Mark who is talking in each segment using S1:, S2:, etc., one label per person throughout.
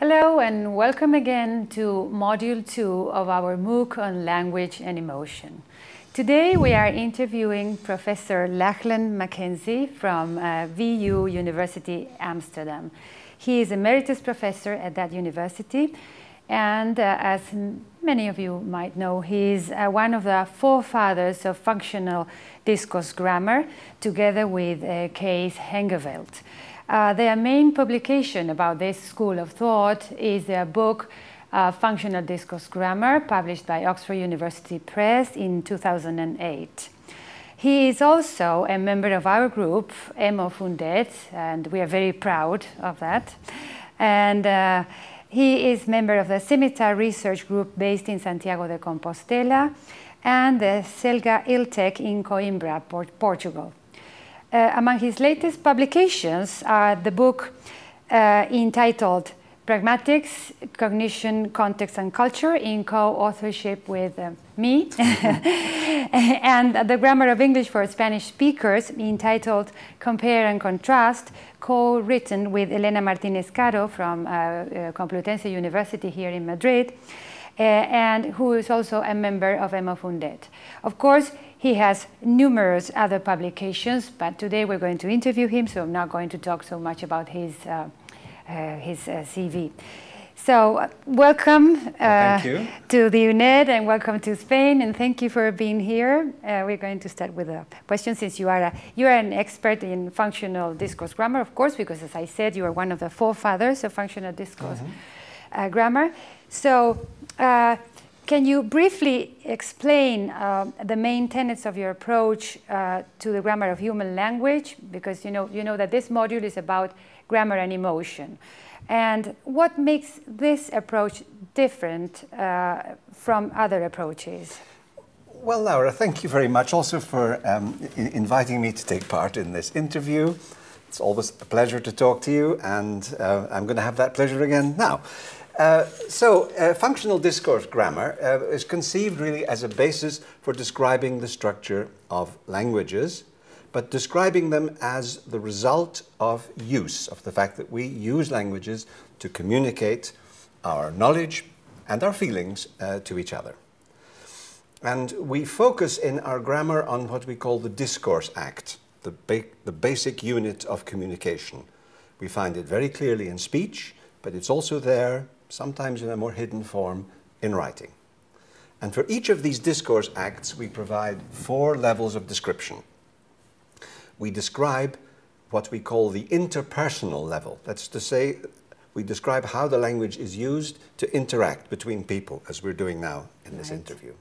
S1: Hello and welcome again to Module 2 of our MOOC on Language and Emotion. Today we are interviewing Professor Lachlan Mackenzie from uh, VU University Amsterdam. He is a emeritus professor at that university and uh, as many of you might know, he is uh, one of the forefathers of functional discourse grammar together with uh, Kees Hengeveld. Uh, their main publication about this school of thought is their book uh, Functional Discourse Grammar, published by Oxford University Press in 2008. He is also a member of our group, Emofundet, and we are very proud of that. And uh, he is member of the Scimitar Research Group based in Santiago de Compostela and the CELGA ILTEC in Coimbra, Port Portugal. Uh, among his latest publications are the book uh, entitled Pragmatics, Cognition, Context and Culture in co-authorship with uh, me and the Grammar of English for Spanish Speakers entitled Compare and Contrast, co-written with Elena Martinez Caro from uh, uh, Complutense University here in Madrid uh, and who is also a member of Emofundet. Of course, he has numerous other publications, but today we're going to interview him, so I'm not going to talk so much about his, uh, his uh, CV. So uh, welcome
S2: well,
S1: to the UNED and welcome to Spain and thank you for being here. we're going to start with a question since you are, a, you are an expert in functional discourse grammar, of course, because as I said, you are one of the forefathers of functional discourse mm -hmm. grammar. So uh, can you briefly explain uh, the main tenets of your approach uh, to the grammar of human language? Because you know, you know that this module is about grammar and emotion. And what makes this approach different uh, from other approaches?
S2: Well, Laura, thank you very much also for um, inviting me to take part in this interview. It's always a pleasure to talk to you, and uh, I'm going to have that pleasure again now. Uh, so, uh, functional discourse grammar uh, is conceived really as a basis for describing the structure of languages, but describing them as the result of use, of the fact that we use languages to communicate our knowledge and our feelings uh, to each other. And we focus in our grammar on what we call the discourse act, the, ba the basic unit of communication. We find it very clearly in speech, but it's also there sometimes in a more hidden form in writing. And for each of these discourse acts, we provide four levels of description. We describe what we call the interpersonal level. That's to say, we describe how the language is used to interact between people, as we're doing now in this right. interview.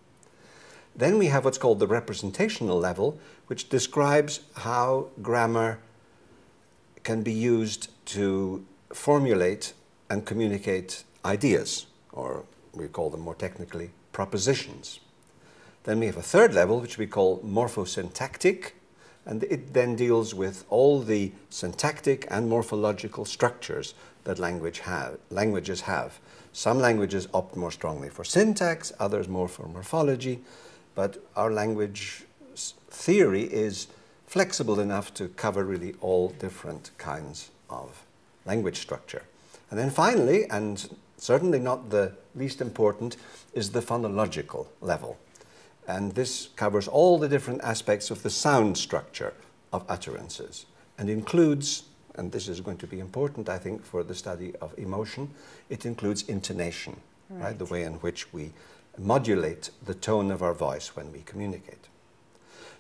S2: Then we have what's called the representational level, which describes how grammar can be used to formulate and communicate ideas, or we call them more technically propositions. Then we have a third level, which we call morphosyntactic, and it then deals with all the syntactic and morphological structures that language have, languages have. Some languages opt more strongly for syntax, others more for morphology, but our language theory is flexible enough to cover really all different kinds of language structure. And then finally, and certainly not the least important, is the phonological level. And this covers all the different aspects of the sound structure of utterances and includes, and this is going to be important, I think, for the study of emotion, it includes intonation, right. right? The way in which we modulate the tone of our voice when we communicate.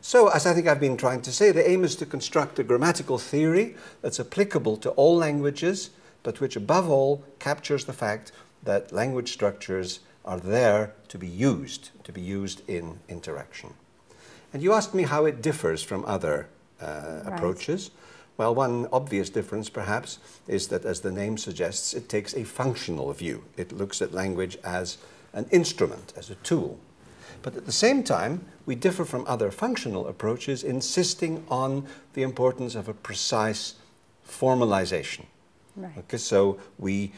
S2: So, as I think I've been trying to say, the aim is to construct a grammatical theory that's applicable to all languages but which above all captures the fact that language structures are there to be used, to be used in interaction. And you asked me how it differs from other uh, right. approaches. Well, one obvious difference perhaps is that, as the name suggests, it takes a functional view. It looks at language as an instrument, as a tool. But at the same time, we differ from other functional approaches, insisting on the importance of a precise formalization.
S1: Right.
S2: Okay, so we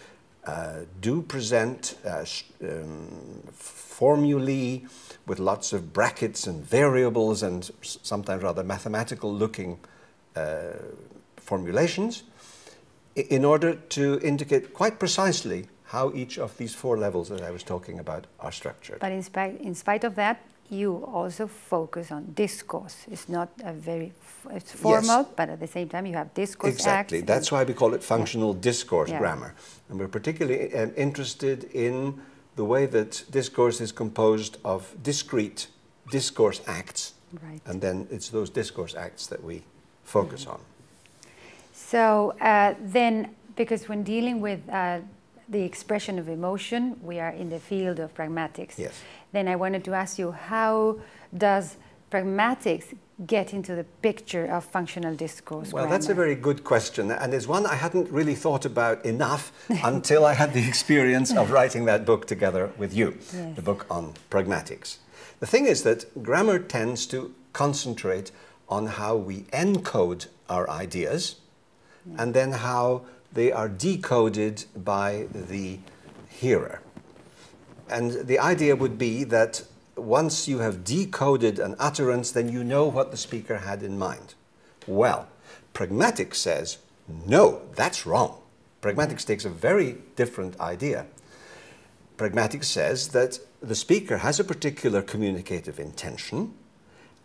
S2: do present uh, um, formulae with lots of brackets and variables and sometimes rather mathematical looking uh, formulations in order to indicate quite precisely how each of these four levels that I was talking about are structured.
S1: But in spite, in spite of that, you also focus on discourse. It's not a very it's formal, yes. but at the same time you have discourse
S2: Exactly. That's why we call it functional yeah. discourse yeah. grammar. And we're particularly um, interested in the way that discourse is composed of discrete discourse acts. Right. And then it's those discourse acts that we focus mm -hmm. on.
S1: So uh, then, because when dealing with uh, the expression of emotion, we are in the field of pragmatics.
S2: Yes.
S1: Then I wanted to ask you, how does pragmatics get into the picture of functional discourse?
S2: Well,
S1: grammar?
S2: that's a very good question, and it's one I hadn't really thought about enough until I had the experience of writing that book together with you, yes. the book on pragmatics. The thing is that grammar tends to concentrate on how we encode our ideas yes. and then how they are decoded by the hearer. And the idea would be that once you have decoded an utterance, then you know what the speaker had in mind. Well, pragmatics says, no, that's wrong. Pragmatics takes a very different idea. Pragmatics says that the speaker has a particular communicative intention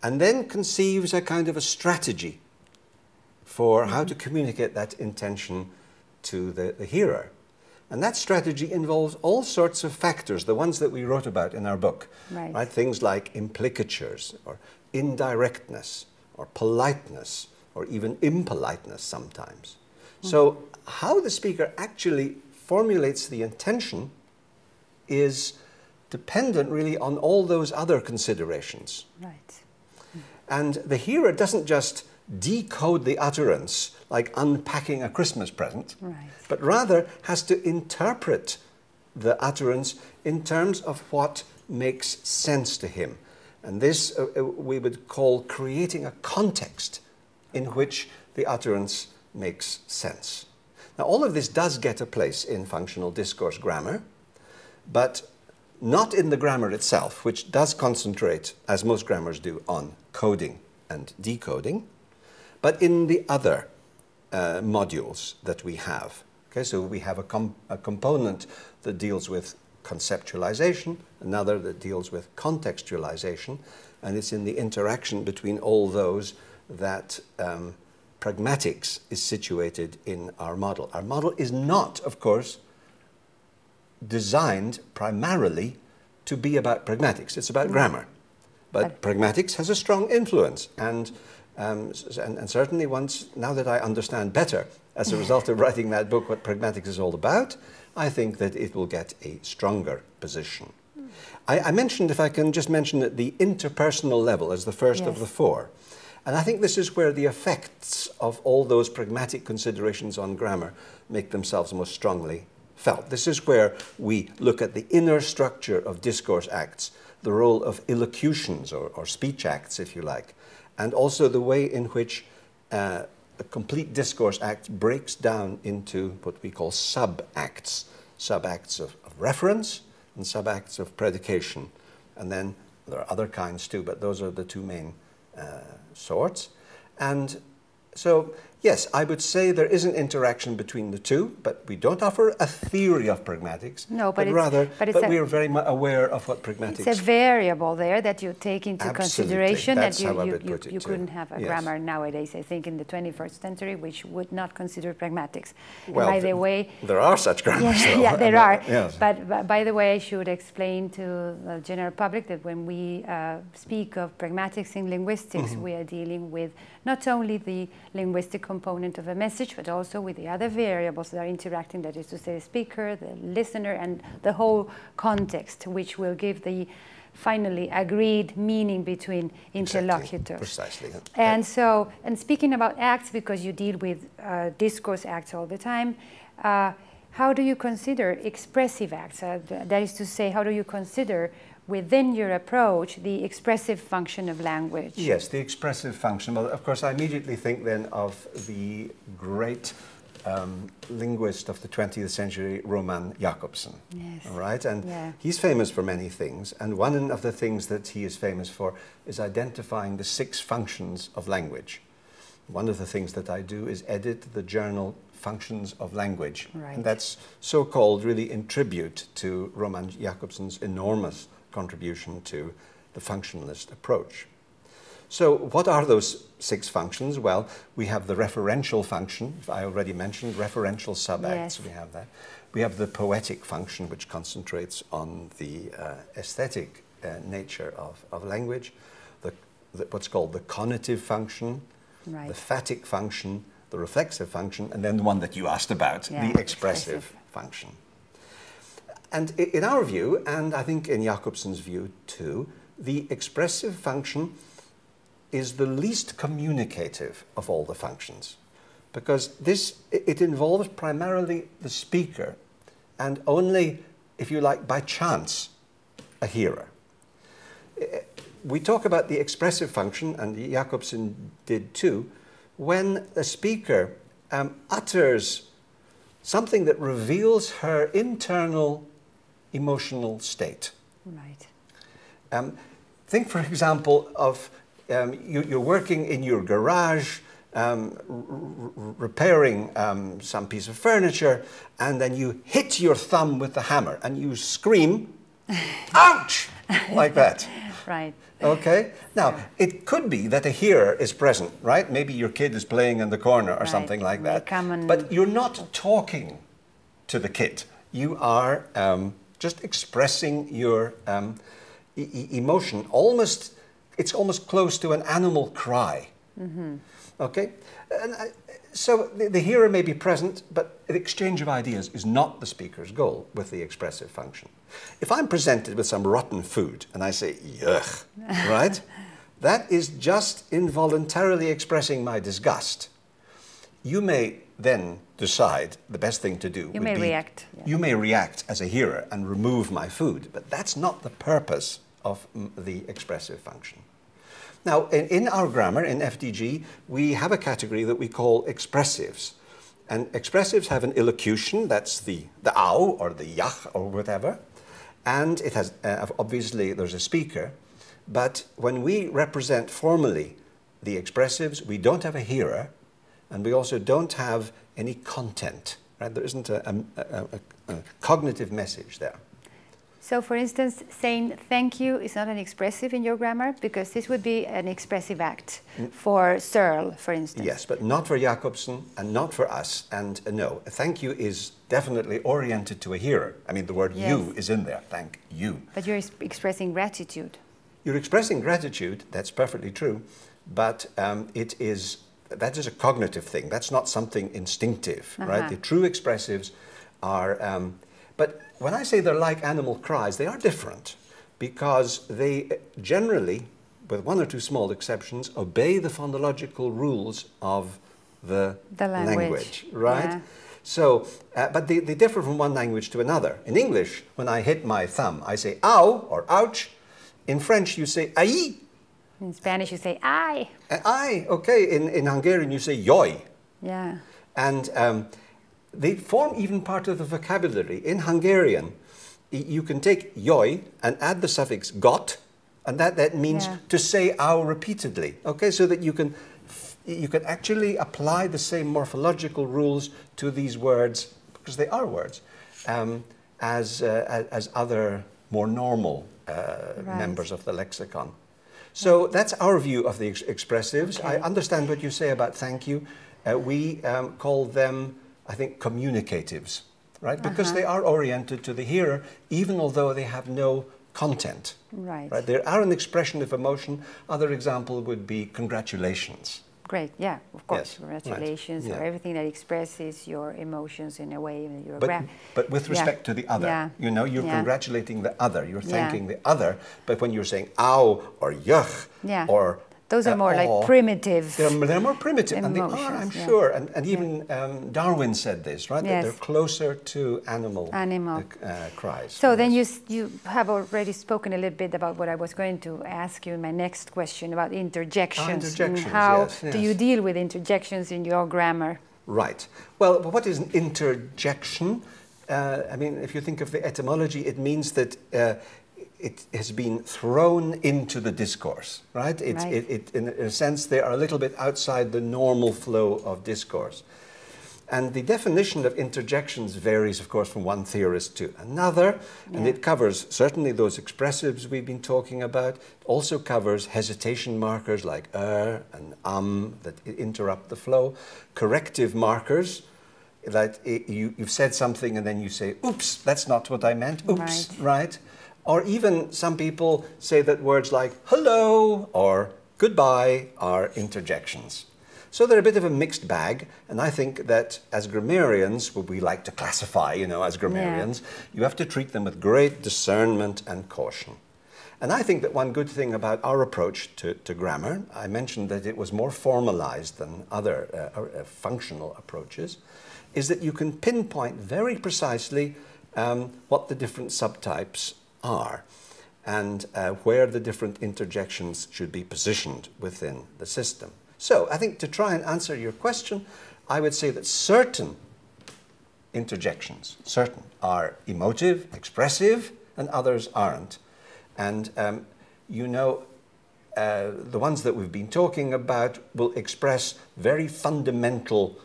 S2: and then conceives a kind of a strategy for how to communicate that intention to the, the hearer. And that strategy involves all sorts of factors, the ones that we wrote about in our book. Right. right? Things like implicatures or indirectness or politeness or even impoliteness sometimes. Mm. So, how the speaker actually formulates the intention is dependent really on all those other considerations.
S1: Right.
S2: Mm. And the hearer doesn't just decode the utterance like unpacking a Christmas present, right. but rather has to interpret the utterance in terms of what makes sense to him. And this uh, uh, we would call creating a context in which the utterance makes sense. Now, all of this does get a place in functional discourse grammar, but not in the grammar itself, which does concentrate, as most grammars do, on coding and decoding, but in the other uh, modules that we have. Okay, so we have a, com a component that deals with conceptualization, another that deals with contextualization, and it's in the interaction between all those that um, pragmatics is situated in our model. Our model is not, of course, designed primarily to be about pragmatics. It's about grammar. But pragmatics has a strong influence, and um, and, and, certainly once, now that I understand better, as a result of writing that book, what pragmatics is all about, I think that it will get a stronger position. I, I mentioned, if I can just mention it, the interpersonal level as the first yes. of the four. And I think this is where the effects of all those pragmatic considerations on grammar make themselves most strongly felt. This is where we look at the inner structure of discourse acts, the role of illocutions or, or speech acts, if you like, and also the way in which uh, a complete discourse act breaks down into what we call sub-acts, sub-acts of, of reference and sub-acts of predication. And then there are other kinds too, but those are the two main uh, sorts. And so Yes, I would say there is an interaction between the two, but we don't offer a theory of pragmatics.
S1: No, but,
S2: but rather, but, but we are very aware of what pragmatics.
S1: It's a variable there that you take into
S2: Absolutely.
S1: consideration
S2: That's
S1: that you,
S2: you,
S1: you, you couldn't have a yes. grammar nowadays. I think in the 21st century, which would not consider pragmatics.
S2: Well,
S1: by the way,
S2: there are such grammars.
S1: Yeah, yeah there are. Yes. But, but, by the way, I should explain to the general public that when we uh, speak of pragmatics in linguistics, mm -hmm. we are dealing with not only the linguistic component of a message, but also with the other variables that are interacting, that is to say the speaker, the listener, and the whole context, which will give the finally agreed meaning between interlocutors.
S2: Exactly. Precisely.
S1: And so, and speaking about acts, because you deal with uh, discourse acts all the time, uh, how do you consider expressive acts? Uh, that is to say, how do you consider within your approach the expressive function of language.
S2: Yes, the expressive function. Well, of course, I immediately think then of the great um, linguist of the 20th century, Roman Jakobson.
S1: Yes.
S2: All right, and
S1: Yeah.
S2: he's famous for many things, and one of the things that he is famous for is identifying the six functions of language. One of the things that I do is edit the journal Functions of Language,
S1: Right.
S2: and that's so called really in tribute to Roman Jakobson's enormous contribution to the functionalist approach. So, what are those six functions? Well, we have the referential function, I already mentioned, referential subacts,
S1: Yes.
S2: we have that. We have the poetic function, which concentrates on the uh, aesthetic uh, nature of, of language, the, the, what's called the conative function,
S1: Right.
S2: the phatic function, the reflexive function, and then the one that you asked about,
S1: Yeah,
S2: the expressive,
S1: expressive.
S2: function. And in our view, and I think in Jakobson's view too, the expressive function is the least communicative of all the functions. Because this it involves primarily the speaker and only if you like by chance a hearer. We talk about the expressive function and Jakobson did too when a speaker um, utters something that reveals her internal emotional state
S1: Right.
S2: um, think, for example, of um, you, you're working in your garage, um, r- r- repairing um, some piece of furniture, and then you hit your thumb with the hammer and you scream, ouch, like that.
S1: Right.
S2: Okay? Now, it could be that a hearer is present, right? Maybe your kid is playing in the corner or
S1: Right.
S2: something like that.
S1: come and-
S2: But you're not talking to the kid. You are um, just expressing your um, e- emotion. Almost, it's almost close to an animal cry. Okay? And I, so the, the hearer may be present, but the exchange of ideas is not the speaker's goal with the expressive function. If I'm presented with some rotten food and I say, yuck, right? That is just involuntarily expressing my disgust. You may then decide the best thing to do.
S1: You
S2: would
S1: may
S2: be-
S1: react, yeah.
S2: You may react as a hearer and remove my food, but that's not the purpose of the expressive function. Now, in, in our grammar, in FDG, we have a category that we call expressives. And expressives have an illocution, that's the, the ow or the yach or whatever. And it has, uh, obviously, there's a speaker. But when we represent formally the expressives, we don't have a hearer, and we also don't have any content. Right? There isn't a, a, a, a, cognitive message there.
S1: So, for instance, saying thank you is not an expressive in your grammar because this would be an expressive act for Searle, for instance.
S2: Yes, but not for Jakobson and not for us. And uh, no, a thank you is definitely oriented to a hearer. I mean, the word you is in there. Thank you.
S1: But you're expressing gratitude.
S2: You're expressing gratitude. That's perfectly true, but um, it is that is a cognitive thing. That's not something instinctive, right?
S1: Uh-huh.
S2: The true expressives are. Um, but when I say they're like animal cries, they are different because they uh, generally, with one or two small exceptions, obey the phonological rules of the,
S1: The language,
S2: right?
S1: yeah.
S2: So, uh, but they, they differ from one language to another. In English, when I hit my thumb, I say ow or ouch. In French, you say aïe.
S1: In Spanish, you say I.
S2: Uh, Aye, okay. In, in Hungarian, you say yoi.
S1: Yeah.
S2: And um, they form even part of the vocabulary. In Hungarian, you can take yoi and add the suffix got, and that, that means
S1: Yeah.
S2: to say ow repeatedly. Okay, so that you can, you can actually apply the same morphological rules to these words, because they are words, um, as, uh, as, as other more normal uh,
S1: Right.
S2: members of the lexicon. So that's our view of the ex- expressives. I understand what you say about thank you. Uh, we um, call them, I think, communicatives, right? Because
S1: Uh-huh.
S2: they are oriented to the hearer, even although they have no content.
S1: Right.
S2: Right? They are an expression of emotion. Other example would be congratulations.
S1: Great. Yeah, of course.
S2: Yes, right.
S1: Congratulations
S2: Yeah.
S1: or everything that expresses your emotions in a way. Your
S2: But, but with
S1: Yeah.
S2: respect to the other,
S1: Yeah.
S2: you know, you're
S1: Yeah.
S2: congratulating the other, you're
S1: Yeah.
S2: thanking the other. But when you're saying ow or yuck
S1: Yeah.
S2: or
S1: Those are more
S2: aw,
S1: like primitive.
S2: They're, they're more primitive, and they are, I'm
S1: yeah.
S2: sure. And, and even um, Darwin said this, right? That
S1: Yes.
S2: they're closer to animal,
S1: Animal.
S2: uh, cries.
S1: So then you, you have already spoken a little bit about what I was going to ask you in my next question about interjections.
S2: interjections,
S1: and how
S2: yes,
S1: do you deal with interjections in your grammar?
S2: Right. Well, what is an interjection? Uh, I mean, if you think of the etymology, it means that uh, it has been thrown into the discourse, right? It's,
S1: Right.
S2: It, it, in a sense, they are a little bit outside the normal flow of discourse. And the definition of interjections varies, of course, from one theorist to another, and it covers certainly those expressives we've been talking about. It also covers hesitation markers like er and um that interrupt the flow, corrective markers that you, you've said something and then you say, oops, that's not what I meant, oops,
S1: Right.
S2: right? Or even some people say that words like hello or goodbye are interjections. So they're a bit of a mixed bag, and I think that as grammarians, what we like to classify, you know, as grammarians, you have to treat them with great discernment and caution. And I think that one good thing about our approach to, to grammar, I mentioned that it was more formalized than other uh, uh, functional approaches, is that you can pinpoint very precisely um, what the different subtypes are and uh, where the different interjections should be positioned within the system. So I think to try and answer your question, I would say that certain interjections, certain, are emotive, expressive, and others aren't. And um, you know, uh, the ones that we've been talking about will express very fundamental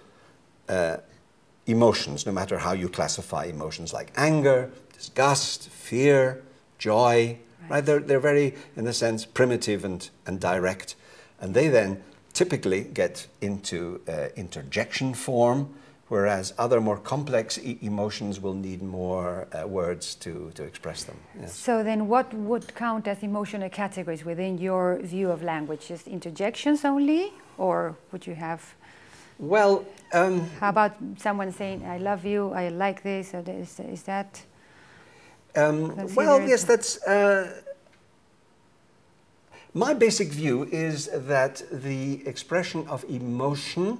S2: uh, emotions, no matter how you classify emotions like anger, disgust, fear, joy. Right? They're, they're very, in a sense, primitive and, and direct. And they then typically get into uh, interjection form, whereas other more complex e- emotions will need more uh, words to, to express them. Yes.
S1: So then what would count as emotional categories within your view of language? Just interjections only? Or would you have,
S2: Well, um,
S1: how about someone saying, I love you, I like this, or is, is that?
S2: Um, well, yes, that's. Uh, my basic view is that the expression of emotion,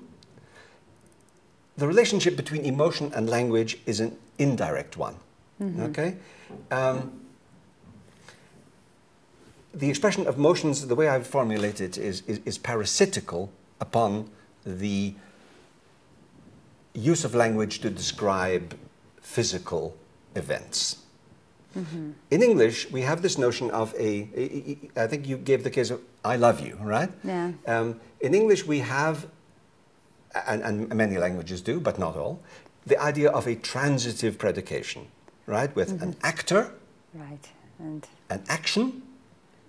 S2: the relationship between emotion and language is an indirect one. Okay? Um, the expression of emotions, the way I've formulated it, is, is, is parasitical upon the use of language to describe physical events. In English, we have this notion of a. I- think you gave the case of I love you, right?
S1: Yeah.
S2: Um, in English, we have, and, and many languages do, but not all, the idea of a transitive predication, right? With an actor,
S1: Right. And,
S2: an action,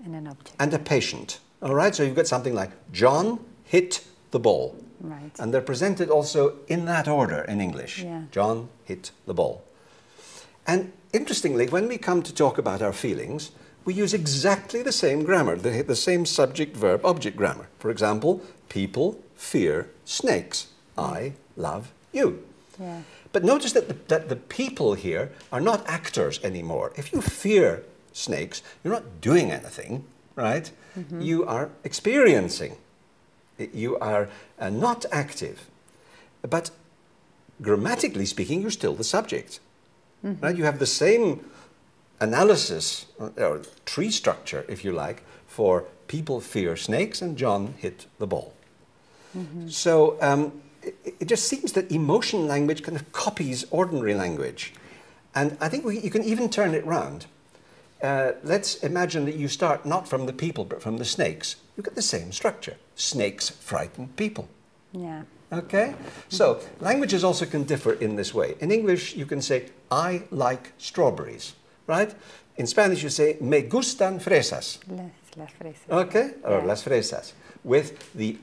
S1: and an object.
S2: and a patient. All right, so you've got something like John hit the ball.
S1: Right.
S2: And they're presented also in that order in English.
S1: Yeah.
S2: John hit the ball. And interestingly, when we come to talk about our feelings, we use exactly the same grammar, the, the same subject verb object grammar. For example, people fear snakes. I love you.
S1: Yeah.
S2: But notice that the, that the people here are not actors anymore. If you fear snakes, you're not doing anything, right? You are experiencing. You are uh, not active. But grammatically speaking, you're still the subject. Right? You have the same analysis or, tree structure, if you like, for people fear snakes and John hit the ball. So um, it, it just seems that emotion language kind of copies ordinary language. And I think we, you can even turn it round. Uh, let's imagine that you start not from the people, but from the snakes. You get the same structure. Snakes frighten people.
S1: Yeah.
S2: Okay? So, languages also can differ in this way. In English, you can say, I like strawberries, right? In Spanish, you say, me gustan fresas,
S1: Las, las fresas.
S2: okay? Or
S1: Yeah.
S2: las fresas, with the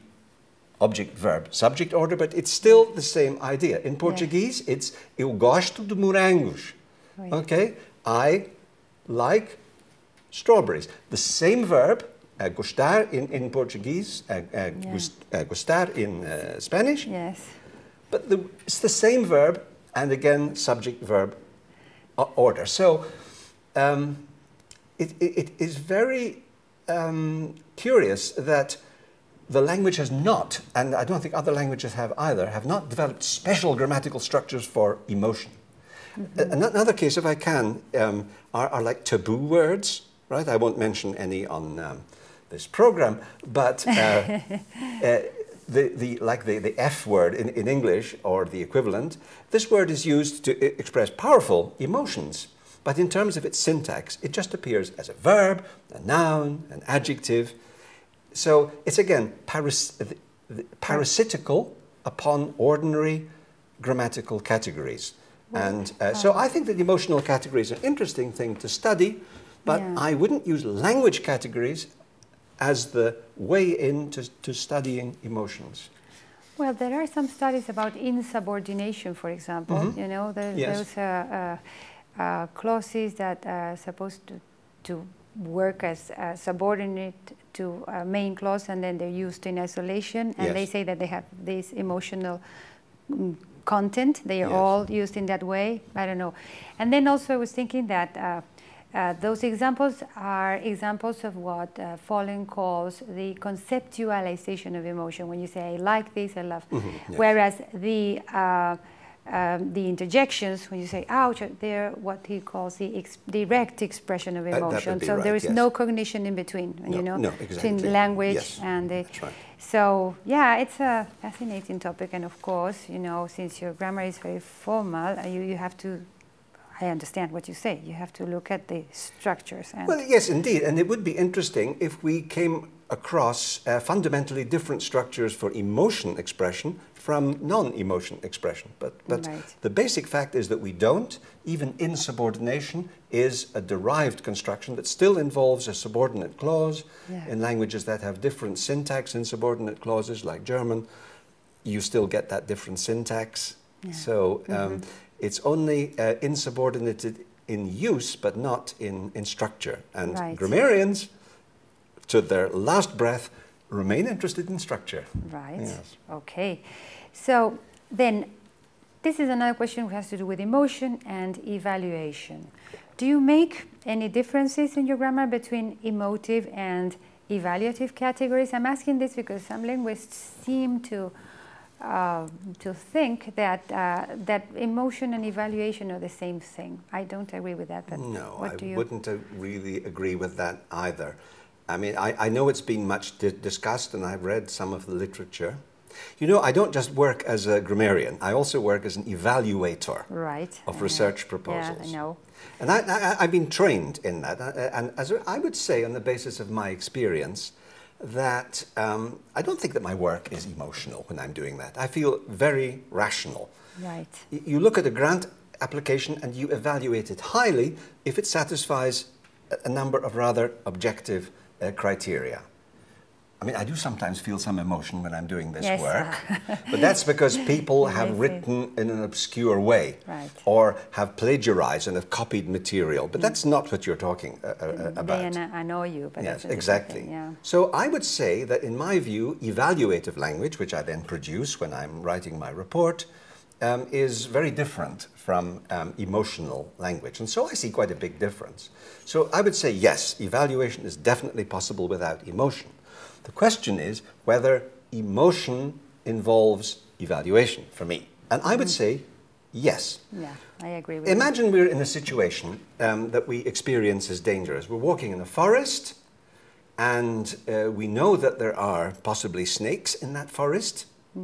S2: object verb subject order, but it's still the same idea. In Portuguese, it's eu gosto de morangos,
S1: Right.
S2: okay? I like strawberries. The same verb, uh, gostar in, in Portuguese, uh, uh, uh, gustar in uh, Spanish,
S1: Yes.
S2: but the, it's the same verb and again subject verb order. So um, it, it, it is very um, curious that the language has not, and I don't think other languages have either, have not developed special grammatical structures for emotion. A- Another case, if I can, um, are, are like taboo words, right? I won't mention any on um, this program, but uh, uh, the, the, like the, the F word in, in English or the equivalent, this word is used to express powerful emotions. But in terms of its syntax, it just appears as a verb, a noun, an adjective. So it's again paras parasitical upon ordinary grammatical categories. And uh, so I think that emotional categories are an interesting thing to study, but yeah. I wouldn't use language categories as the way into to studying emotions.
S1: Well, there are some studies about insubordination, for example. Mm -hmm. You know, there, yes. those uh, uh, uh, clauses that are supposed to, to work as subordinate to a main clause, and then they're used in isolation. And yes. they say that they have this emotional mm, content. They are yes. all used in that way. I don't know. And then also I was thinking that uh, those examples are examples of what uh, calls the conceptualization of emotion. When you say, I like this, I love. Mm -hmm, yes. Whereas the uh, um, the interjections, when you say ouch, they're what he calls the ex direct expression of emotion. so
S2: right,
S1: there is
S2: yes.
S1: no cognition in between,
S2: no,
S1: you know,
S2: no, exactly.
S1: between language
S2: yes,
S1: and the.
S2: Right.
S1: So yeah, it's a fascinating topic, and of course, you know, since your grammar is very formal, uh, you, you have to I understand what you say. You have to look at the structures.
S2: well, yes, indeed. And it would be interesting if we came across uh, fundamentally different structures for emotion expression from non-emotion expression. But, but right. the basic fact is that we don't. Even insubordination is a derived construction that still involves a subordinate clause. Yeah. In languages that have different syntax in subordinate clauses, like German, you still get that different syntax. Yeah. So um, mm -hmm. It's only uh, insubordinated in use, but not in, in structure. And right. grammarians, to their last breath, remain interested in structure.
S1: Right. Yes. Okay. So then, this is another question which has to do with emotion and evaluation. Do you make any differences in your grammar between emotive and evaluative categories? I'm asking this because some linguists seem to uh, to think that uh, that emotion and evaluation are the same thing. I don't agree with that. But
S2: no, I wouldn't really agree with that either. I mean, I, I know it's been much di discussed, and I've read some of the literature. You know, I don't just work as a grammarian. I also work as an evaluator
S1: right.
S2: of research proposals.
S1: Yeah, I know.
S2: And I, have been trained in that. Uh, and as I would say, on the basis of my experience, that um, I don't think that my work is emotional when I'm doing that. I feel very rational.
S1: Right.
S2: You look at a grant application and you evaluate it highly if it satisfies a number of rather objective uh, criteria. I mean, I do sometimes feel some emotion when I'm doing this
S1: yes.
S2: work, but that's because people have written in an obscure way
S1: right.
S2: or have plagiarized and have copied material. But mm. that's not what you're talking uh, uh, about.
S1: They annoy you. But
S2: yes, exactly.
S1: yeah.
S2: So I would say that in my view, evaluative language, which I then produce when I'm writing my report, um, is very different from um, emotional language. And so I see quite a big difference. So I would say yes, evaluation is definitely possible without emotion. The question is whether emotion involves evaluation for me. And I would mm. say yes.
S1: Yeah, I agree with
S2: Imagine
S1: you.
S2: we're in a situation um, that we experience as dangerous. We're walking in a forest and uh, we know that there are possibly snakes in that forest. Yeah.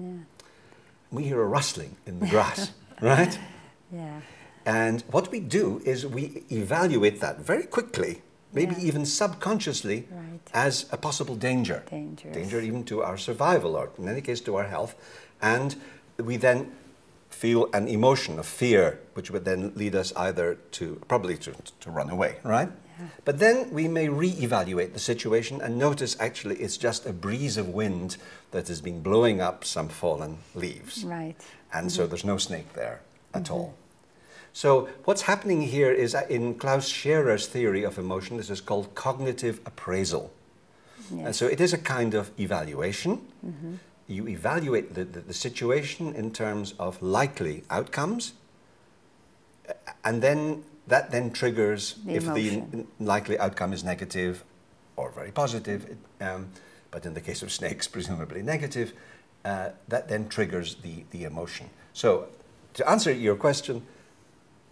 S2: We hear a rustling in the grass, right?
S1: Yeah.
S2: And what we do is we evaluate that very quickly, maybe yeah. even subconsciously,
S1: right.
S2: as a possible danger.
S1: Dangerous.
S2: Danger even to our survival, or in any case to our health. And we then feel an emotion of fear, which would then lead us either to, probably to, to run away, right? Yeah. But then we may re-evaluate the situation and notice actually it's just a breeze of wind that has been blowing up some fallen leaves.
S1: Right.
S2: And mm -hmm. so there's no snake there at mm -hmm. all. So what's happening here is in Klaus Scherer's theory of emotion, this is called cognitive appraisal. Yes. And so it is a kind of evaluation. Mm -hmm. You evaluate the, the, the, situation in terms of likely outcomes, and then that then triggers
S1: the
S2: if the likely outcome is negative or very positive, um, but in the case of snakes, presumably negative, uh, that then triggers the, the emotion. So to answer your question,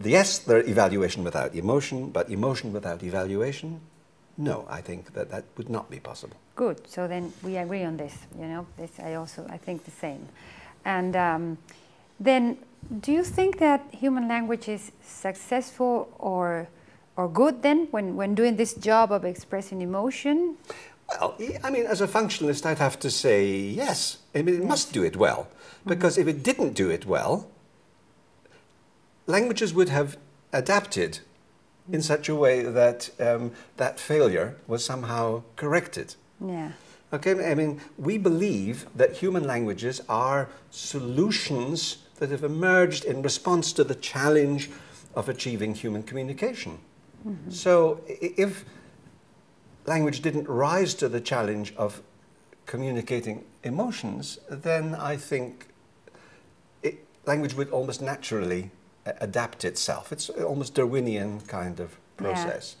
S2: yes, there evaluation without emotion, but emotion without evaluation, no, I think that that would not be possible.
S1: Good. So then we agree on this. You know, this I also I think the same. And um, then, do you think that human language is successful or or good then when when doing this job of expressing emotion?
S2: Well, I mean, as a functionalist, I'd have to say yes. I mean, it yes. must do it well, because mm -hmm. if it didn't do it well, languages would have adapted in such a way that um, that failure was somehow corrected.
S1: Yeah.
S2: Okay, I mean, we believe that human languages are solutions that have emerged in response to the challenge of achieving human communication. Mm -hmm. So if language didn't rise to the challenge of communicating emotions, then I think it, language would almost naturally adapt itself. It's almost Darwinian kind of process.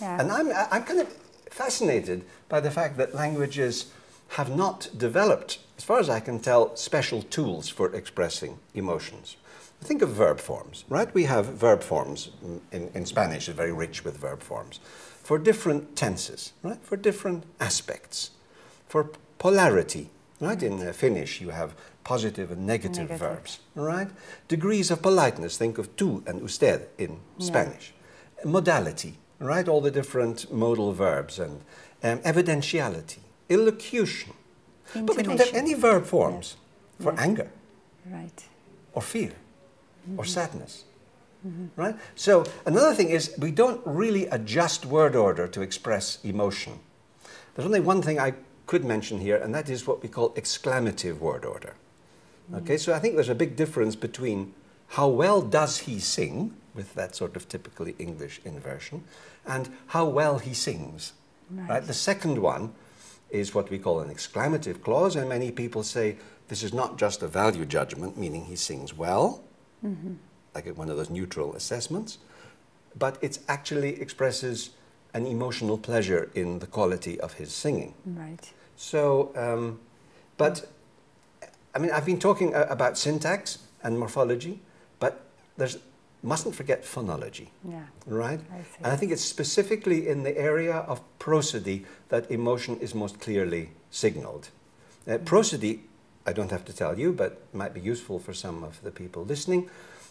S2: Yeah. Yeah. And I'm, I'm kind of fascinated by the fact that languages have not developed, as far as I can tell, special tools for expressing emotions. Think of verb forms, right? We have verb forms in, in Spanish, is very rich with verb forms, for different tenses, right? For different aspects, for polarity, right? In uh, Finnish, you have positive and negative, negative, verbs, right? Degrees of politeness, think of tú and usted in yeah. Spanish. Modality, right? All the different modal verbs and um, evidentiality, illocution. But we don't have any verb forms yeah. for yeah. anger.
S1: Right.
S2: Or fear. Mm -hmm. Or sadness. Mm -hmm. Right? So another thing is we don't really adjust word order to express emotion. There's only one thing I could mention here, and that is what we call exclamative word order. Okay, so I think there's a big difference between how well does he sing, with that sort of typically English inversion, and how well he sings. Right. right. The second one is what we call an exclamative clause, and many people say this is not just a value judgment, meaning he sings well, mm -hmm. like one of those neutral assessments, but it actually expresses an emotional pleasure in the quality of his singing.
S1: Right.
S2: So, um, but I mean, I've been talking uh, about syntax and morphology, but there's mustn't forget phonology.
S1: Yeah.
S2: Right? I and I think it's specifically in the area of prosody that emotion is most clearly signaled. Uh, mm. Prosody, I don't have to tell you, but might be useful for some of the people listening,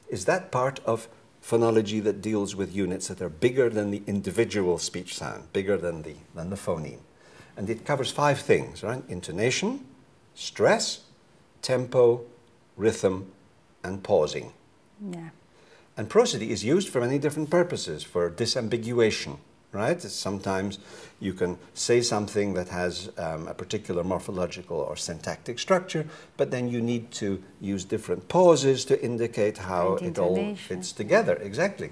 S2: is that part of phonology that deals with units that are bigger than the individual speech sound, bigger than the, than the phoneme. And it covers five things, right? Intonation, stress, tempo, rhythm, and pausing.
S1: Yeah.
S2: And prosody is used for many different purposes, for disambiguation, right? Sometimes you can say something that has um, a particular morphological or syntactic structure, but then you need to use different pauses to indicate how it all fits together. Exactly.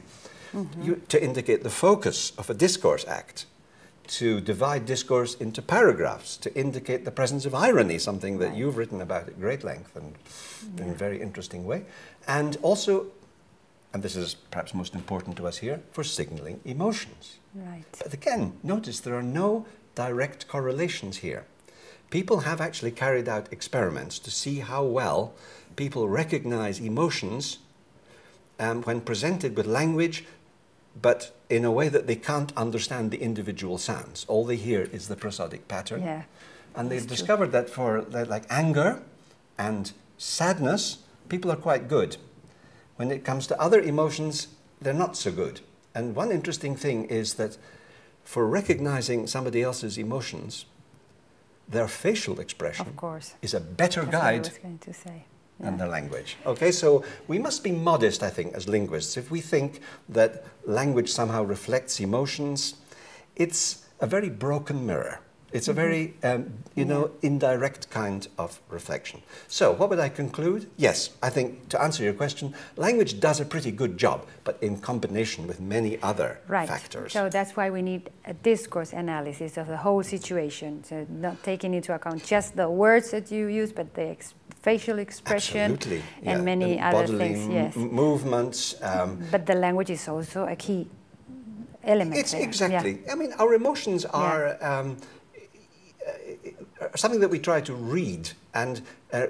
S2: Mm -hmm. you, to indicate the focus of a discourse act to divide discourse into paragraphs to indicate the presence of irony, something that right. you've written about at great length and yeah. in a very interesting way. And also, and this is perhaps most important to us here, for signaling emotions.
S1: Right.
S2: But again, notice there are no direct correlations here. People have actually carried out experiments to see how well people recognize emotions um, when presented with language but in a way that they can't understand the individual sounds. All they hear is the prosodic pattern.
S1: Yeah,
S2: and they've discovered true. that for like anger and sadness, people are quite good. When it comes to other emotions, they're not so good. And one interesting thing is that for recognizing somebody else's emotions, their facial expression is a better
S1: That's
S2: guide
S1: yeah.
S2: and the language. Okay, so we must be modest, I think, as linguists. If we think that language somehow reflects emotions, it's a very broken mirror. It's a very, mm-hmm. um, you know, indirect kind of reflection. So, what would I conclude? Yes, I think to answer your question, language does a pretty good job, but in combination with many other
S1: right.
S2: factors.
S1: So that's why we need a discourse analysis of the whole situation. So not taking into account just the words that you use, but the ex facial expression
S2: Absolutely.
S1: and
S2: yeah.
S1: many
S2: and
S1: other things. Yes.
S2: movements.
S1: Um, but the language is also a key element.
S2: It's
S1: there.
S2: exactly.
S1: Yeah.
S2: I mean, our emotions are. Um, uh, something that we try to read and uh,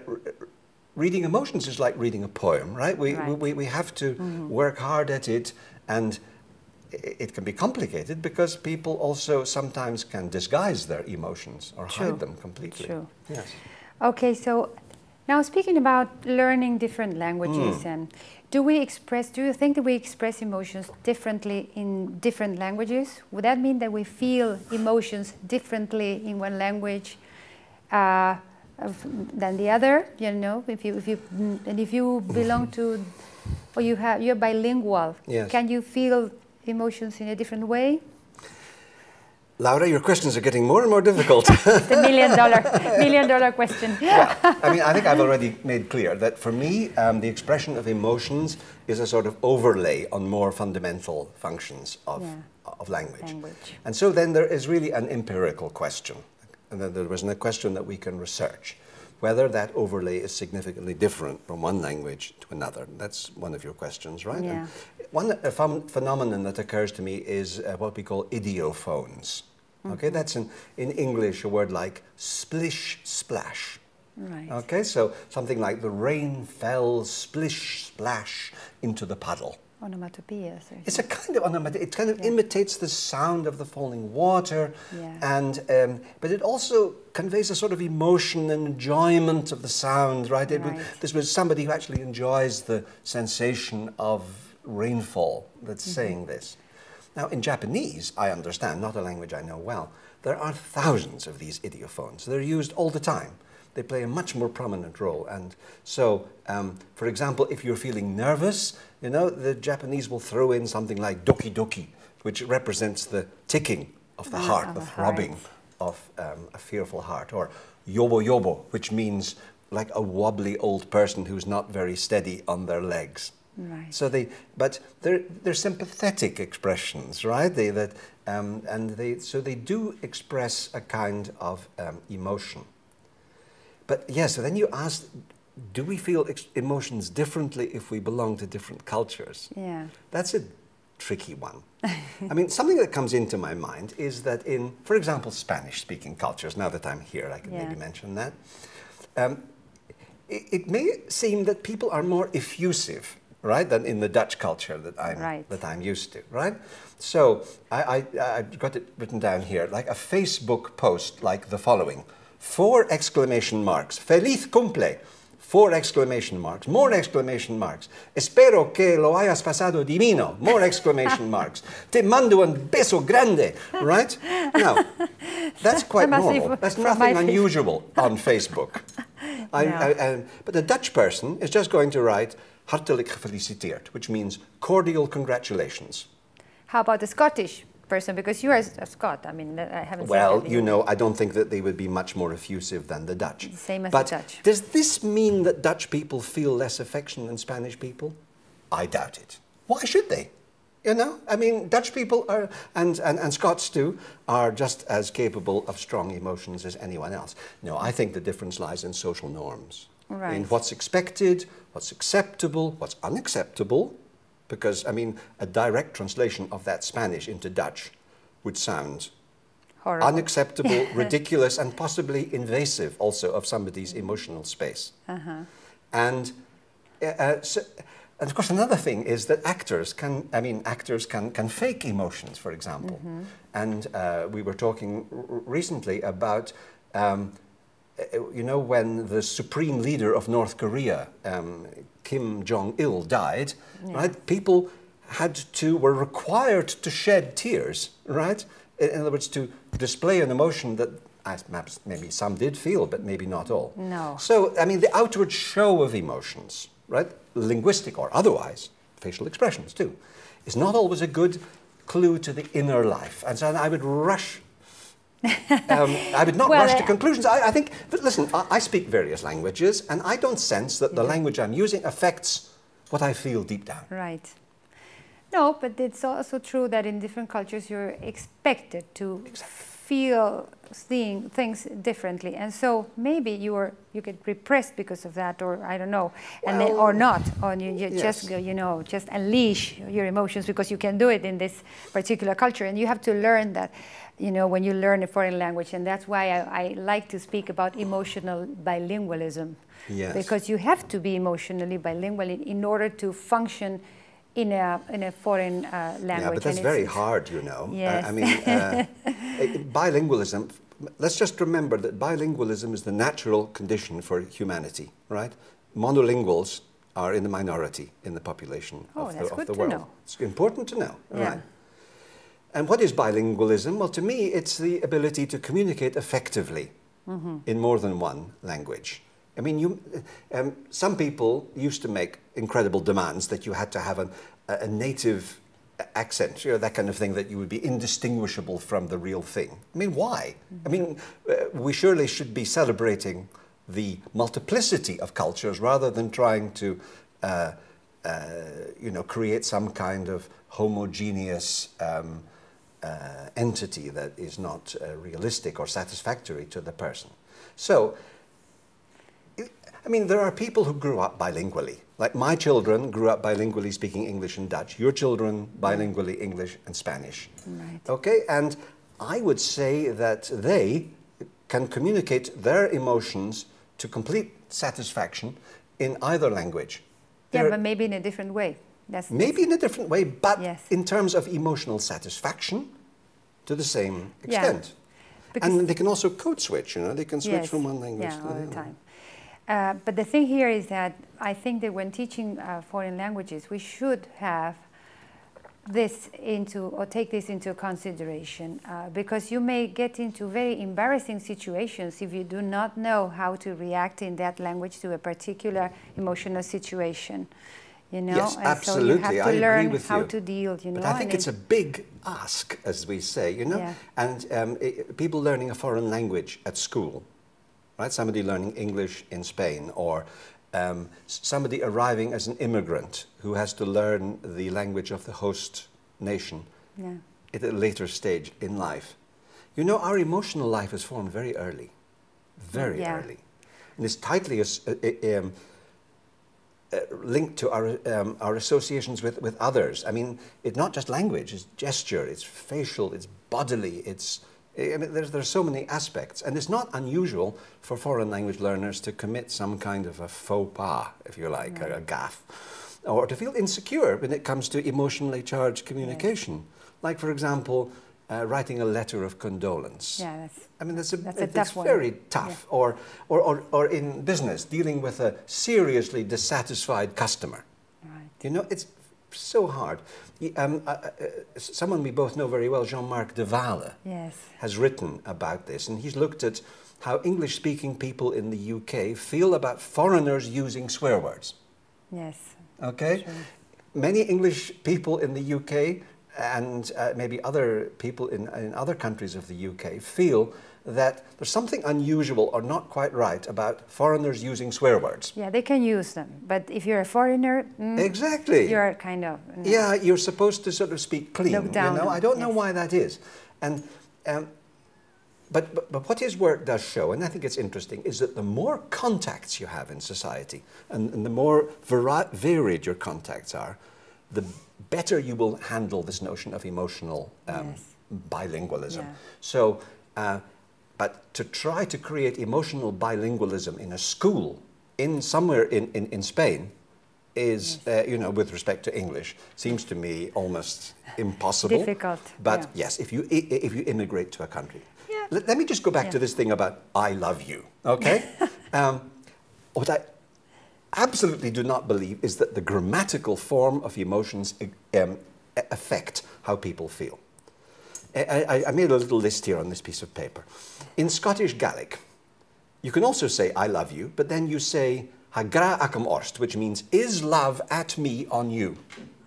S2: reading emotions is like reading a poem right we,
S1: right.
S2: we, we have to mm -hmm. work hard at it and it can be complicated because people also sometimes can disguise their emotions or
S1: True.
S2: hide them completely.
S1: True.
S2: Yes.
S1: Okay, so now speaking about learning different languages, and do we express? Do you think that we express emotions differently in different languages? Would that mean that we feel emotions differently in one language uh, of- than the other? You know, if you if you and if you belong to, or you have you're bilingual,
S2: Yes.
S1: can you feel emotions in a different way?
S2: Laura, your questions are getting more and more difficult.
S1: The million dollar million dollar question.
S2: yeah. I mean, I think I've already made clear that for me, um, the expression of emotions is a sort of overlay on more fundamental functions of,
S1: Yeah.
S2: of language.
S1: Language.
S2: And so then there is really an empirical question. And then there was a question that we can research whether that overlay is significantly different from one language to another. That's one of your questions, right?
S1: Yeah.
S2: And one phenomenon that occurs to me is uh, what we call ideophones. Okay, that's in, in English a word like splish splash.
S1: Right.
S2: Okay, so something like the rain fell splish splash into the puddle.
S1: Onomatopoeias. or
S2: It's a kind of onomatopoeia. It kind of imitates the sound of the falling water,
S1: Yeah.
S2: and um, but it also conveys a sort of emotion and enjoyment of the sound, right? It
S1: Right.
S2: this was somebody who actually enjoys the sensation of rainfall that's
S1: Mm-hmm.
S2: saying this. Now, in Japanese, I understand, not a language I know well, there are thousands of these ideophones. They're used all the time. They play a much more prominent role. And so, um, for example, if you're feeling nervous, you know, the Japanese will throw in something like doki doki, which represents the ticking of the
S1: Ah,
S2: heart,
S1: of
S2: the throbbing
S1: heart.
S2: of um, a fearful heart. Or yobo yobo, which means like a wobbly old person who's not very steady on their legs.
S1: Right.
S2: So they, but they're they're sympathetic expressions, right? They that um, and they so they do express a kind of um, emotion. But yes, so then you ask, do we feel ex- emotions differently if we belong to different cultures?
S1: Yeah.
S2: That's a tricky one. I mean, something that comes into my mind is that in, for example, Spanish-speaking cultures. Now that I'm here, I can
S1: Yeah.
S2: maybe mention that. Um, it, it may seem that people are more effusive, right, than in the Dutch culture that I'm
S1: Right.
S2: that I'm used to, right? So I, I I've got it written down here, like a Facebook post, like the following: four exclamation marks, feliz cumple. Four exclamation marks, more exclamation marks. Espero que lo hayas pasado divino. More exclamation marks. Te mando un beso grande. Right? Now, that's quite
S1: That
S2: normal. That's nothing unusual on Facebook. I,
S1: No.
S2: I, um, but the Dutch person is just going to write hartelijk gefeliciteerd, which means cordial congratulations.
S1: How about the Scottish person? Because you are a Scot. I mean, I haven't.
S2: Well, you know, I don't think that they would be much more effusive than the Dutch.
S1: Same as
S2: but
S1: the Dutch.
S2: Does this mean that Dutch people feel less affection than Spanish people? I doubt it. Why should they? You know, I mean, Dutch people are, and, and, and Scots too, are just as capable of strong emotions as anyone else. No, I think the difference lies in social norms. In what's expected, what's acceptable, what's unacceptable. Because, I mean, a direct translation of that Spanish into Dutch would sound
S1: Horrible.
S2: unacceptable, ridiculous, and possibly invasive also of somebody's emotional space.
S1: Uh-huh.
S2: And, uh, uh, so, and of course, another thing is that actors can, I mean, actors can, can fake emotions, for example. And uh, we were talking recently about, um, uh, you know, when the supreme leader of North Korea, um, Kim Jong il, died, right? People had to, were required to shed tears, right? In in other words, to display an emotion that perhaps maybe some did feel, but maybe not all.
S1: No.
S2: So, I mean, the outward show of emotions, right, linguistic or otherwise, facial expressions too, is not always a good clue to the inner life. And so I would rush. Um, I would not
S1: Well,
S2: rush to
S1: uh,
S2: conclusions. I, I think, but listen, I, I speak various languages, and I don't sense that the language I'm using affects what I feel deep down.
S1: Right. No, but it's also true that in different cultures you're expected to feel seeing things differently, and so maybe you are you get repressed because of that, or I don't know, and then, or not, or you, you just
S2: yes.
S1: go, you know just unleash your emotions because you can do it in this particular culture, and you have to learn that. You know, when you learn a foreign language, and that's why I, I like to speak about emotional bilingualism
S2: Yes.
S1: because you have to be emotionally bilingual in, in order to function in a in a foreign uh, language.
S2: Yeah, but that's very hard, you know. Uh,
S1: Yes.
S2: I mean, uh, bilingualism. Let's just remember that bilingualism is the natural condition for humanity, right? Monolinguals are in the minority in the population
S1: Oh,
S2: of the,
S1: that's
S2: of
S1: good
S2: the
S1: to
S2: world.
S1: know.
S2: It's important to know,
S1: Yeah.
S2: right? And what is bilingualism? Well, to me, it's the ability to communicate effectively
S1: Mm-hmm.
S2: in more than one language. I mean, you, um, some people used to make incredible demands that you had to have an, a, a native accent, you know, that kind of thing, that you would be indistinguishable from the real thing. I mean, why? I mean, uh, we surely should be celebrating the multiplicity of cultures rather than trying to, uh, uh, you know, create some kind of homogeneous um, uh, entity that is not uh, realistic or satisfactory to the person. So, I mean, there are people who grew up bilingually. Like my children grew up bilingually speaking English and Dutch. Your children bilingually English and Spanish.
S1: Right.
S2: Okay, and I would say that they can communicate their emotions to complete satisfaction in either language.
S1: Yeah,
S2: They're-
S1: but maybe in a different way. That's
S2: maybe in a different way, but
S1: Yes.
S2: in terms of emotional satisfaction, to the same
S1: Yeah.
S2: extent.
S1: Because-
S2: and they can also code switch, you know, they can switch
S1: Yes,
S2: from one language
S1: yeah,
S2: to the other.
S1: Uh, but the thing here is that I think that when teaching uh, foreign languages, we should have this into or take this into consideration uh, because you may get into very embarrassing situations if you do not know how to react in that language to a particular emotional situation. You know,
S2: Yes,
S1: and so you
S2: absolutely.
S1: have to
S2: I agree
S1: learn
S2: with
S1: how
S2: you.
S1: to deal. You know,
S2: But I think
S1: and
S2: it's a big ask, as we say, you know.
S1: Yeah.
S2: And um, i people learning a foreign language at school, right? Somebody learning English in Spain, or um, somebody arriving as an immigrant who has to learn the language of the host nation
S1: yeah.
S2: at a later stage in life. You know, our emotional life is formed very early, very
S1: Yeah.
S2: early, and it's tightly as, uh, uh, um, uh, linked to our um, our associations with, with others. I mean, it's not just language; it's gesture, it's facial, it's bodily, it's. I mean, there's there's so many aspects, and it's not unusual for foreign language learners to commit some kind of a faux pas, if you like, a, a gaffe, or to feel insecure when it comes to emotionally charged communication. Like, for example, uh, writing a letter of condolence.
S1: Yeah, that's
S2: I mean, that's a,
S1: That's a
S2: it's
S1: tough
S2: very tough. Or, or, or, or in business, dealing with a seriously dissatisfied customer.
S1: right.
S2: You know, it's so hard. Um, uh, uh, someone we both know very well, Jean-Marc Dewaele,
S1: Yes.
S2: has written about this, and he's looked at how English-speaking people in the UK feel about foreigners using swear words.
S1: Yes.
S2: Okay?
S1: True.
S2: Many English people in the UK and uh, maybe other people in, in other countries of the UK feel that there's something unusual or not quite right about foreigners using swear words.
S1: Yeah, they can use them, but if you're a foreigner, mm,
S2: Exactly.
S1: you're kind of no.
S2: Yeah, you're supposed to sort of speak clean.
S1: Look down
S2: you know, I don't know
S1: yes.
S2: why that is, and um, but, but but what his work does show, and I think it's interesting, is that the more contacts you have in society, and, and the more vari- varied your contacts are, the better you will handle this notion of emotional um,
S1: Yes.
S2: bilingualism.
S1: Yeah.
S2: So, uh, but to try to create emotional bilingualism in a school in somewhere in, in, in Spain is, uh, you know, with respect to English, seems to me almost impossible.
S1: Difficult,
S2: But
S1: yeah.
S2: yes, if you if you immigrate to a country,
S1: Yeah.
S2: let, let me just go back
S1: Yeah.
S2: to this thing about I love you. Okay, um, what I absolutely do not believe is that the grammatical form of emotions um, affect how people feel. I, I, I made a little list here on this piece of paper. In Scottish Gaelic, you can also say I love you, but then you say Hagra akam orst, which means is love at me on you,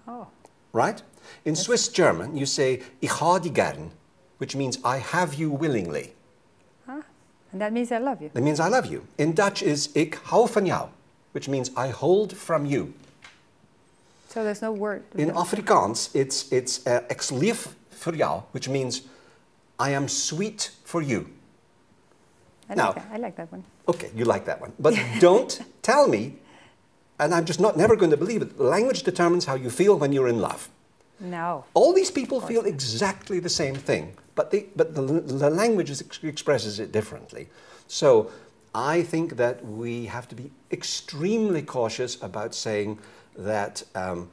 S1: Oh,
S2: right? In Swiss German, you say Ich ha die gern, which means I have you willingly. Huh?
S1: and that means I love you.
S2: That means I love you. In Dutch is Ik hou van jou, which means I hold from you.
S1: So there's no word.
S2: In Afrikaans, it's, it's uh, Ek lief jou, which means I am sweet for you.
S1: I
S2: now-
S1: like that. I like that one.
S2: Okay, you like that one. But don't tell me, and I'm just not never going to believe it. Language determines how you feel when you're in love.
S1: No.
S2: All these people feel exactly the same thing, but, they, but the, the language is, expresses it differently. So I think that we have to be extremely cautious about saying that um,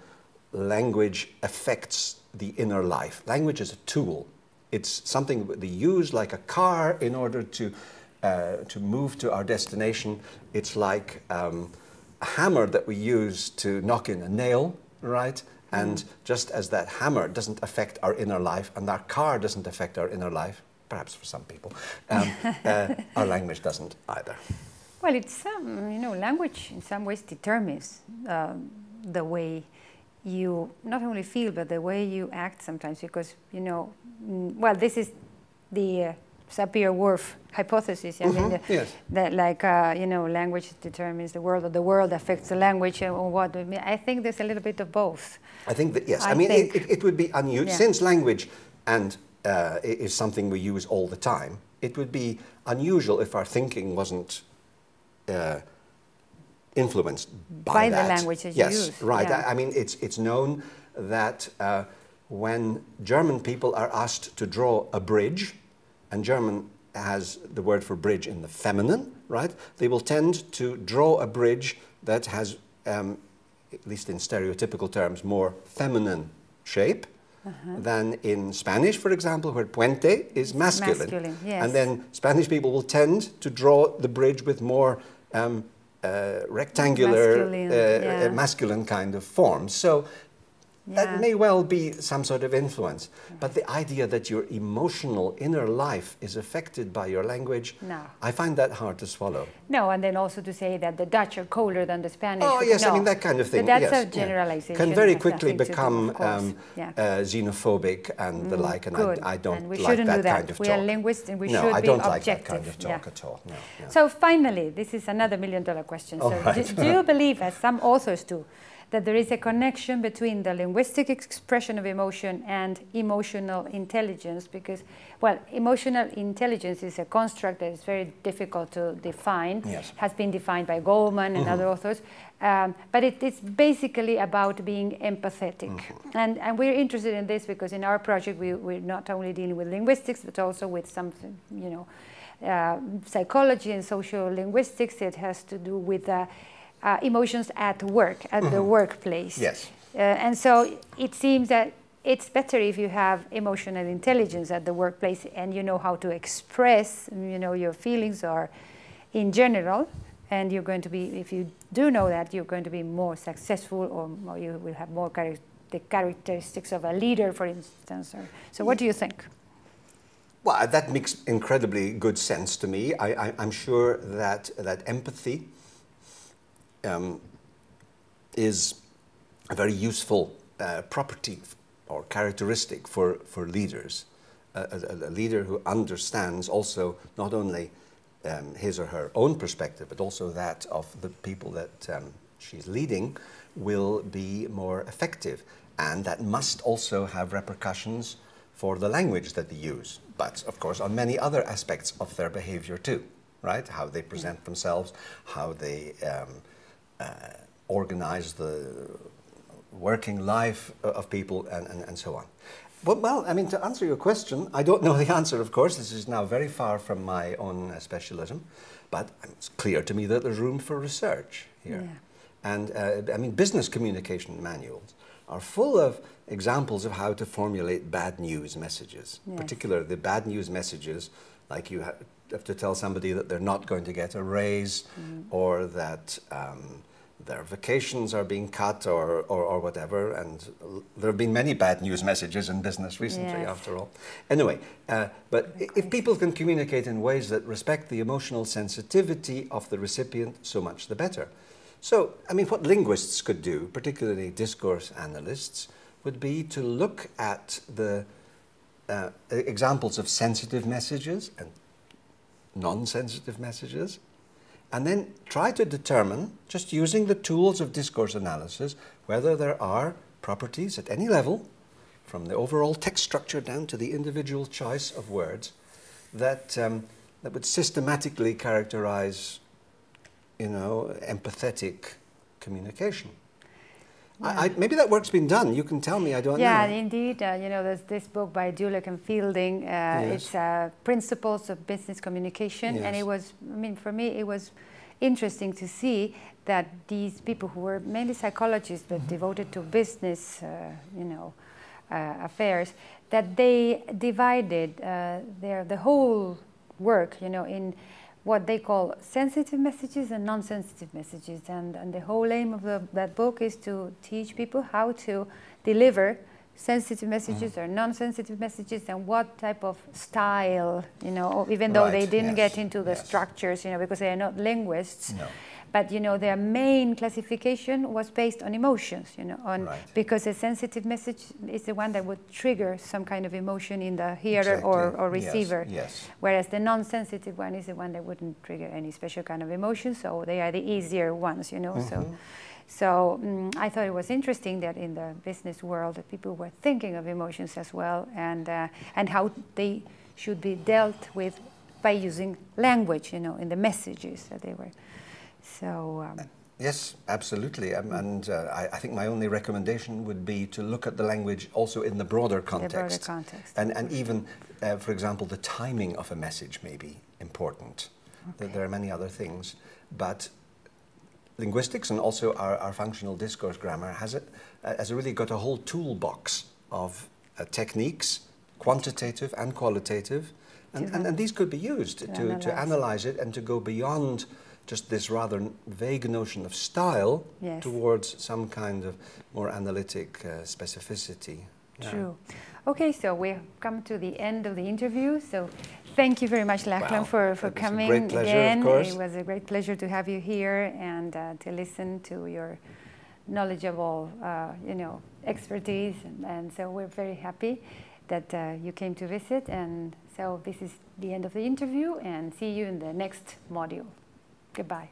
S2: language affects the inner life. Language is a tool. It's something that we use like a car in order to, uh, to move to our destination. It's like um, a hammer that we use to knock in a nail, right? And just as that hammer doesn't affect our inner life and our car doesn't affect our inner life, perhaps for some people, um, uh, our language doesn't either.
S1: Well, it's um, you know, language in some ways determines um, the way you not only feel but the way you act sometimes because you know, mm, well, this is the uh, Sapir-Whorf hypothesis. I mean,
S2: Mhm,
S1: the-
S2: yes.
S1: that like uh, you know, language determines the world, or the world affects the language, or what? I, mean, I think there's a little bit of both.
S2: I think that, yes. I,
S1: I
S2: mean, it, it, it would be unusual.
S1: Yeah.
S2: Since language and uh, is something we use all the time, it would be unusual if our thinking wasn't uh, influenced by,
S1: By the
S2: that.
S1: language that you
S2: yes, right.
S1: yeah.
S2: I, I mean, it's, it's known that uh, when German people are asked to draw a bridge, and German has the word for bridge in the feminine, right? They will tend to draw a bridge that has, um, at least in stereotypical terms, more feminine shape
S1: Uh-huh.
S2: than in Spanish, for example, where puente is masculine.
S1: Masculine, yes.
S2: And then Spanish people will tend to draw the bridge with more um, uh, rectangular,
S1: Masculine,
S2: uh,
S1: yeah.
S2: uh, masculine kind of form. So
S1: Yeah.
S2: that may well be some sort of influence. But the idea that your emotional inner life is affected by your language,
S1: No.
S2: I find that hard to swallow.
S1: No, and then also to say that the Dutch are colder than the Spanish.
S2: Oh, yes, I mean that kind of thing.
S1: But that's
S2: yes,
S1: a
S2: yeah.
S1: generalization.
S2: Can very quickly
S1: to do,
S2: become um,
S1: yeah.
S2: uh, xenophobic and the like, and. I, I don't
S1: and
S2: like that,
S1: do that.
S2: kind of
S1: we
S2: talk.
S1: are linguists and we
S2: no,
S1: should
S2: I
S1: be
S2: don't like
S1: objective.
S2: that kind of talk
S1: yeah.
S2: at all. No, yeah.
S1: So finally, this is another million dollar question.
S2: All
S1: so
S2: right.
S1: do, do you believe, as some authors do, that there is a connection between the linguistic expression of emotion and emotional intelligence? Because, well, emotional intelligence is a construct that is very difficult to define.
S2: Yes.
S1: Has been defined by Goleman and other authors. Um, but it, it's basically about being empathetic. And, and we're interested in this because in our project we, we're not only dealing with linguistics but also with something, you know, uh, psychology and social linguistics. It has to do with uh, uh, emotions at work, at the workplace.
S2: Yes.
S1: Uh, and so it seems that it's better if you have emotional intelligence at the workplace and you know how to express, you know, your feelings or in general. And you're going to be, if you do know that, you're going to be more successful or, or you will have more charac- the characteristics of a leader, for instance. Or, so what do you think?
S2: Well, that makes incredibly good sense to me. I, I, I'm sure that, that empathy um, is a very useful uh, property or characteristic for, for leaders. A, a, a leader who understands also not only um, his or her own perspective, but also that of the people that um, she's leading will be more effective. And that must also have repercussions for the language that they use, but of course on many other aspects of their behavior too, right? How they present themselves, how they um, organize the working life of people, and, and, and so on. But, well, I mean, to answer your question, I don't know the answer, of course. This is now very far from my own uh, specialism, but it's clear to me that there's room for research here.
S1: Yeah.
S2: And uh, I mean, business communication manuals are full of examples of how to formulate bad news messages.
S1: Yes.
S2: Particularly the bad news messages, like you have to tell somebody that they're not going to get a raise, or that um, their vacations are being cut, or, or, or whatever. And there have been many bad news messages in business recently,
S1: Yes.
S2: after all. Anyway, uh, but i- if people can communicate in ways that respect the emotional sensitivity of the recipient, so much the better. So, I mean, what linguists could do, particularly discourse analysts, would be to look at the uh, examples of sensitive messages and non sensitive messages, and then try to determine, just using the tools of discourse analysis, whether there are properties at any level, from the overall text structure down to the individual choice of words, that, um, that would systematically characterize you know, empathetic communication. I, I, maybe that work's been done. You can tell me. I don't
S1: Yeah,
S2: know.
S1: Yeah, indeed. Uh, you know, there's this book by Dulek and Fielden. Uh,
S2: Yes.
S1: It's uh, Principles of Business Communication, and it was. I mean, for me, it was interesting to see that these people who were mainly psychologists but mm -hmm. devoted to business, uh, you know, uh, affairs, that they divided uh, their the whole work, you know, in what they call sensitive messages and non-sensitive messages. And, and the whole aim of the, that book is to teach people how to deliver sensitive messages mm -hmm. or non-sensitive messages and what type of style, you know, even though right, they didn't yes, get into the yes. structures, you know, because they are not linguists. No. But you know, their main classification was based on emotions, you know, on right. because a sensitive message is the one that would trigger some kind of emotion in the hearer exactly. or, or receiver.
S2: Yes, yes.
S1: Whereas the non-sensitive one is the one that wouldn't trigger any special kind of emotion, so they are the easier ones, you know. Mm -hmm. So mm-hmm. So um, I thought it was interesting that in the business world that people were thinking of emotions as well and, uh, and how they should be dealt with by using language, you know, in the messages that they were. So. Um,
S2: Yes, absolutely. Um, and uh, I, I, think my only recommendation would be to look at the language also in the broader context.
S1: The broader context.
S2: And, and even, uh, for example, the timing of a message may be important. Okay. There are many other things. But linguistics and also our, our functional discourse grammar has, it, uh, has really got a whole toolbox of uh, techniques, quantitative and qualitative, and, and, and, these could be used to, to, analyze. to, analyze. it and to go beyond just this rather vague notion of style yes. towards some kind of more analytic uh, specificity.
S1: True. Okay, so we've come to the end of the interview. So thank you very much, Lachlan, wow. for, for coming
S2: pleasure, again. It
S1: was a great pleasure to have you here and uh, to listen to your knowledgeable, uh, you know, expertise. And, and, so we're very happy that uh, you came to visit. And so this is the end of the interview and see you in the next module. Goodbye.